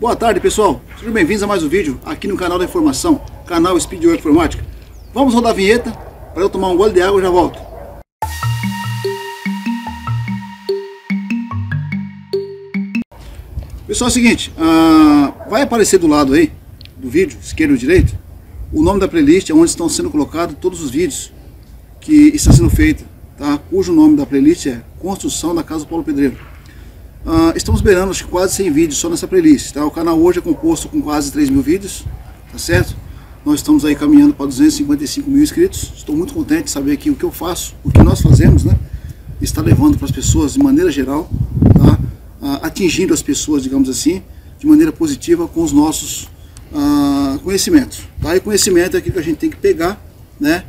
Boa tarde pessoal, sejam bem-vindos a mais um vídeo aqui no canal da informação, canal Speedway Informática. Vamos rodar a vinheta para eu tomar um gole de água e já volto. Pessoal, é o seguinte, uh, vai aparecer do lado aí do vídeo, esquerdo ou direito, o nome da playlist, onde estão sendo colocados todos os vídeos que estão sendo feitos, tá? cujo nome da playlist é Construção da Casa do Paulo Pedreiro. Uh, estamos beirando acho quase 100 vídeos só nessa playlist. Tá? O canal hoje é composto com quase 3 mil vídeos, tá certo? Nós estamos aí caminhando para 255 mil inscritos. Estou muito contente de saber que o que eu faço, o que nós fazemos, né? Está levando para as pessoas de maneira geral, tá? Uh, atingindo as pessoas, digamos assim, de maneira positiva com os nossos uh, conhecimentos. Tá? E conhecimento é aquilo que a gente tem que pegar, né?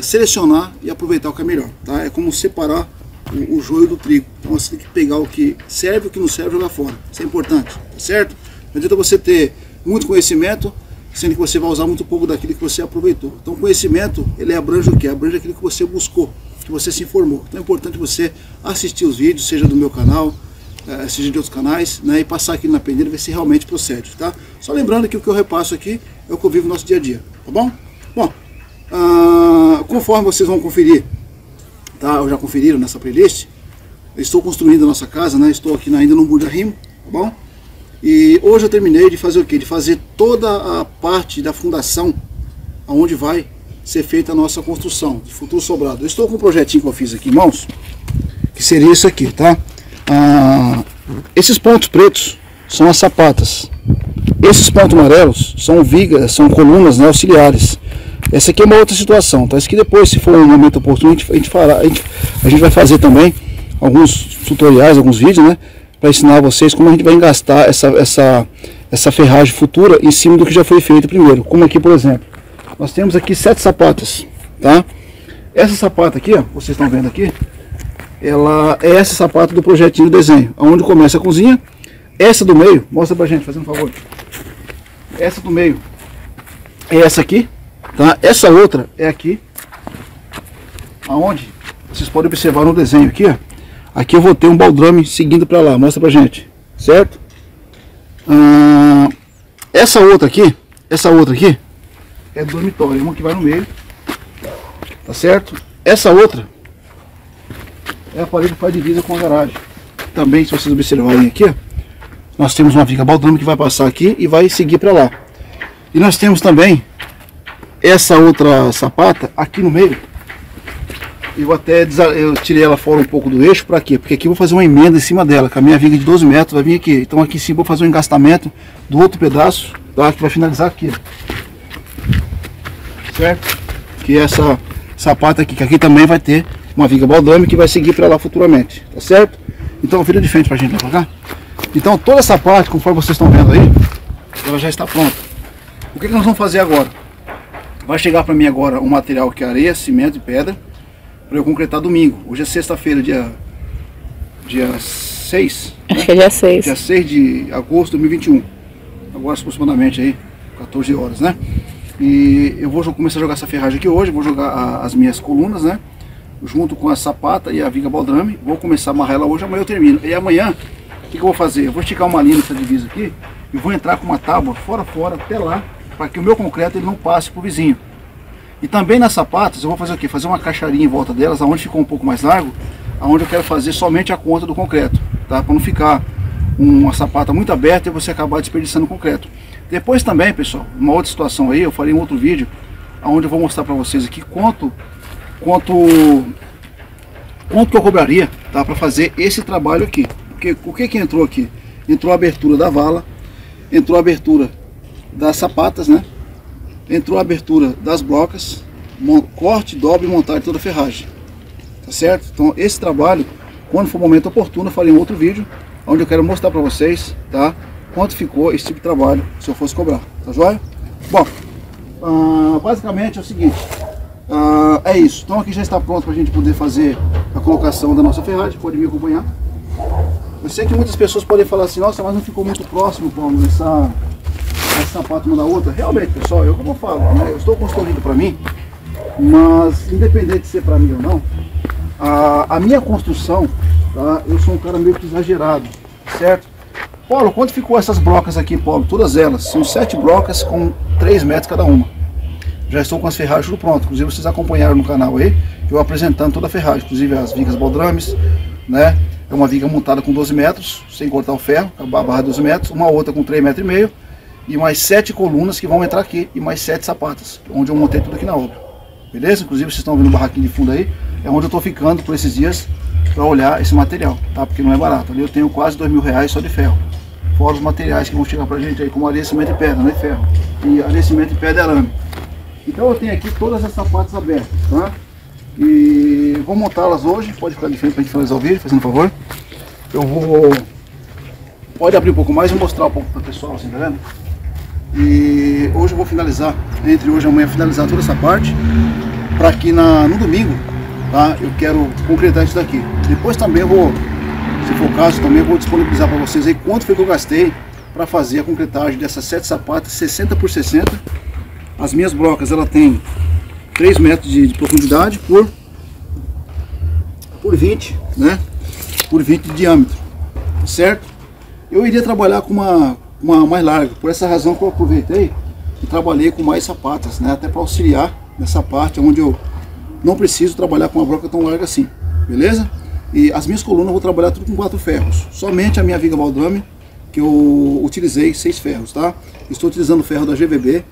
Selecionar e aproveitar o que é melhor. Tá? É como separar o, o joio do trigo. Então você tem que pegar o que serve, o que não serve jogar fora. Isso é importante, tá certo? Não adianta você ter muito conhecimento, sendo que você vai usar muito pouco daquilo que você aproveitou. Então conhecimento, ele abrange o que? Abrange aquilo que você buscou, que você se informou. Então é importante você assistir os vídeos, seja do meu canal, eh, seja de outros canais, né, e passar aqui na peneira ver se realmente procede, tá? Só lembrando que o que eu repasso aqui é o que eu vivo no nosso dia a dia, tá bom? Bom, ah, conforme vocês vão conferir tá? Ou já conferiram nessa playlist. Eu estou construindo a nossa casa, né? Estou aqui ainda no Burda Rimo, tá bom? E hoje eu terminei de fazer o quê? De fazer toda a parte da fundação aonde vai ser feita a nossa construção de futuro sobrado. Eu estou com um projetinho que eu fiz aqui em mãos, que seria isso aqui, tá? Ah, esses pontos pretos são as sapatas. Esses pontos amarelos são vigas, são colunas né, auxiliares. Essa aqui é uma outra situação, tá? Isso depois, se for um momento oportuno, a gente, a gente, fará, a gente, a gente vai fazer também alguns tutoriais, alguns vídeos, né? Para ensinar vocês como a gente vai engastar essa, essa, essa ferragem futura em cima do que já foi feito primeiro. Como aqui, por exemplo, nós temos aqui sete sapatas, tá? Essa sapata aqui, ó, vocês estão vendo aqui, ela é essa sapata do projetinho do desenho, onde começa a cozinha. Essa do meio, mostra pra gente, fazendo um favor. Essa do meio é essa aqui, Tá? Essa outra é aqui, aonde vocês podem observar no desenho aqui, ó. Aqui eu vou ter um baldrame seguindo para lá, mostra pra gente, certo? Ah, essa outra aqui, essa outra aqui, é do dormitório, uma que vai no meio, tá certo? Essa outra é a parede que faz divisa com a garagem. Também, se vocês observarem aqui, nós temos uma viga baldrame que vai passar aqui e vai seguir para lá. E nós temos também essa outra sapata aqui no meio eu até eu tirei ela fora um pouco do eixo para quê? Porque aqui eu vou fazer uma emenda em cima dela, com a minha viga de 12 metros vai vir aqui. Então aqui em cima vou fazer um engastamento do outro pedaço, tá? Que vai finalizar aqui. Certo? Que é essa sapata aqui, que aqui também vai ter uma viga baldame que vai seguir para lá futuramente, tá certo? Então vira de frente para a gente lá cá. Então toda essa parte, conforme vocês estão vendo aí, ela já está pronta. O que, que nós vamos fazer agora? Vai chegar para mim agora um material que é areia, cimento e pedra para eu concretar domingo. Hoje é sexta-feira, dia dia 6. Acho né? que é dia 6. Dia 6 de agosto de 2021. Agora aproximadamente aí 14 horas, né? E eu vou começar a jogar essa ferragem aqui hoje, vou jogar a, as minhas colunas, né? Junto com a sapata e a viga baldrame. Vou começar a amarrar ela hoje, amanhã eu termino. E amanhã, o que, que eu vou fazer? Eu vou esticar uma linha nessa divisa aqui e vou entrar com uma tábua fora fora até lá para que o meu concreto ele não passe para o vizinho. E também nas sapatas eu vou fazer o que? Fazer uma caixarinha em volta delas, aonde ficou um pouco mais largo, aonde eu quero fazer somente a conta do concreto, tá? Para não ficar uma sapata muito aberta e você acabar desperdiçando concreto. Depois também, pessoal, uma outra situação aí, eu farei um outro vídeo, onde eu vou mostrar para vocês aqui quanto, quanto, quanto que eu cobraria, tá? Para fazer esse trabalho aqui. Porque o que que entrou aqui? Entrou a abertura da vala, entrou a abertura das sapatas, né? Entrou a abertura das blocas, corte, dobra e montagem toda a ferragem. Tá certo? Então esse trabalho, quando for o momento oportuno, eu farei um outro vídeo, onde eu quero mostrar para vocês, tá? Quanto ficou esse tipo de trabalho, se eu fosse cobrar, tá joia? Bom, ah, basicamente é o seguinte, ah, é isso. Então aqui já está pronto para a gente poder fazer a colocação da nossa ferragem, pode me acompanhar. Eu sei que muitas pessoas podem falar assim, nossa, mas não ficou muito próximo, Paulo, essa, esse sapato uma da outra. Realmente, pessoal, eu como eu falo, né, eu estou construindo para mim, mas independente de ser para mim ou não, a, a minha construção, tá, eu sou um cara meio que exagerado, certo? Paulo, quanto ficou essas brocas aqui, Paulo? Todas elas. São sete brocas com 3 metros cada uma. Já estou com as ferragens tudo pronto. Inclusive vocês acompanharam no canal aí, eu apresentando toda a ferragem. Inclusive as vigas baldrames, né? É uma viga montada com 12 metros, sem cortar o ferro, a barra 12 metros. Uma outra com 3 metros e. E mais sete colunas que vão entrar aqui. E mais sete sapatas, onde eu montei tudo aqui na obra. Beleza? Inclusive vocês estão vendo o barraquinho de fundo aí. É onde eu estou ficando por esses dias para olhar esse material, tá? Porque não é barato. Ali eu tenho quase dois mil reais só de ferro. Fora os materiais que vão chegar pra gente aí, como areia, cimento e pedra, não é ferro. E areia, cimento e pedra é arame. Então eu tenho aqui todas essas sapatas abertas, tá? E vou montá-las hoje. Pode ficar de frente pra gente finalizar o vídeo, fazendo um favor. Eu vou... Pode abrir um pouco mais e mostrar um pouco para o pessoal, assim, tá vendo? E hoje eu vou finalizar, entre hoje e amanhã, finalizar toda essa parte. Para que na, no domingo tá? Eu quero concretar isso daqui. Depois também eu vou, se for o caso, também vou disponibilizar para vocês aí quanto foi que eu gastei para fazer a concretagem dessas sete sapatas 60 por 60. As minhas brocas, ela tem 3 metros de, de profundidade por, por 20, né? Por 20 de diâmetro, certo? Eu iria trabalhar com uma mais larga, por essa razão que eu aproveitei e trabalhei com mais sapatas, né? Até para auxiliar nessa parte onde eu não preciso trabalhar com uma broca tão larga assim, beleza? E as minhas colunas eu vou trabalhar tudo com quatro ferros. Somente a minha viga baldrame, que eu utilizei seis ferros, tá? Estou utilizando o ferro da GVB.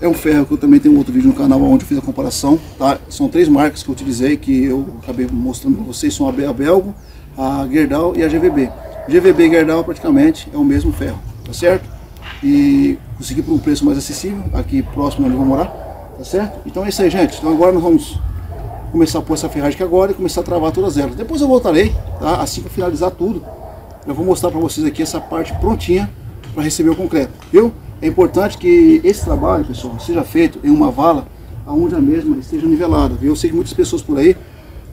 É um ferro que eu também tenho outro vídeo no canal onde eu fiz a comparação, tá? São três marcas que eu utilizei, que eu acabei mostrando para vocês, são a Belgo, a Gerdau e a GVB. GVB e Gerdau praticamente é o mesmo ferro, tá certo? E consegui por um preço mais acessível, aqui próximo onde eu vou morar, tá certo? Então é isso aí, gente. Então agora nós vamos começar a pôr essa ferragem aqui agora e começar a travar todas elas. Depois eu voltarei, tá? assim que eu finalizar tudo, eu vou mostrar para vocês aqui essa parte prontinha para receber o concreto, viu? É importante que esse trabalho, pessoal, seja feito em uma vala onde a mesma esteja nivelada, viu? Eu sei que muitas pessoas por aí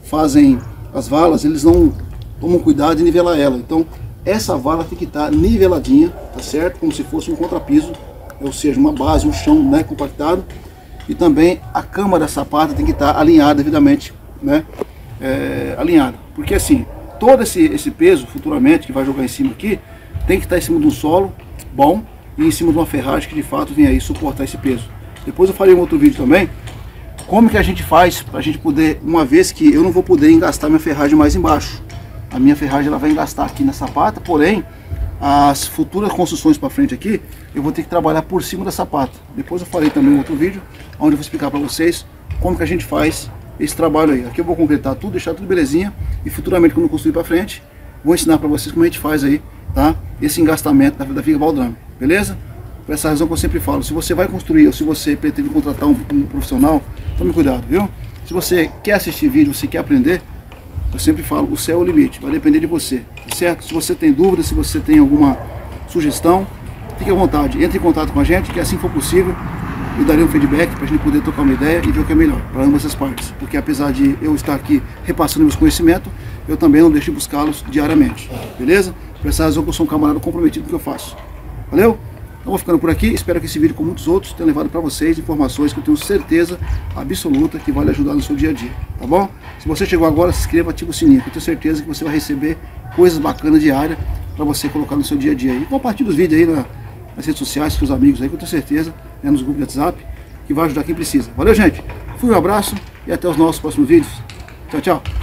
fazem as valas, eles não tomam cuidado de nivelar ela. Então, essa vala tem que estar niveladinha, tá certo? Como se fosse um contrapiso, ou seja, uma base, um chão né, compactado e também a cama da sapata tem que estar alinhada devidamente, né? É, alinhada. Porque assim, todo esse, esse peso futuramente que vai jogar em cima aqui, tem que estar em cima de um solo bom e em cima de uma ferragem que de fato venha aí suportar esse peso. Depois eu farei um outro vídeo também, como que a gente faz para a gente poder, uma vez que eu não vou poder engastar minha ferragem mais embaixo. A minha ferragem ela vai engastar aqui na sapata, porém as futuras construções para frente aqui, eu vou ter que trabalhar por cima da sapata. Depois eu farei também um outro vídeo, onde eu vou explicar para vocês como que a gente faz esse trabalho aí. Aqui eu vou concretar tudo, deixar tudo belezinha, e futuramente quando eu construir para frente, vou ensinar para vocês como a gente faz aí, tá? Esse engastamento da, da viga baldrame, beleza? Por essa razão que eu sempre falo, se você vai construir ou se você pretende contratar um, um profissional, tome cuidado, viu? Se você quer assistir vídeo, você quer aprender, eu sempre falo, o céu é o limite, vai depender de você, certo? Se você tem dúvida, se você tem alguma sugestão, fique à vontade, entre em contato com a gente, que assim for possível, eu darei um feedback para a gente poder tocar uma ideia e ver o que é melhor para ambas as partes. Porque apesar de eu estar aqui repassando meus conhecimentos, eu também não deixo de buscá-los diariamente, beleza? Por essa razão que eu sou um camarada comprometido com o que eu faço. Valeu? Então vou ficando por aqui, espero que esse vídeo, como muitos outros, tenha levado para vocês informações que eu tenho certeza absoluta que vai lhe ajudar no seu dia a dia, tá bom? Se você chegou agora, se inscreva, ativa o sininho, que eu tenho certeza que você vai receber coisas bacanas diárias para você colocar no seu dia a dia. E compartilhe os vídeos aí na, nas redes sociais com os amigos aí, que eu tenho certeza, né, nos grupos de WhatsApp, que vai ajudar quem precisa. Valeu, gente? Fui, um abraço e até os nossos próximos vídeos. Tchau, tchau.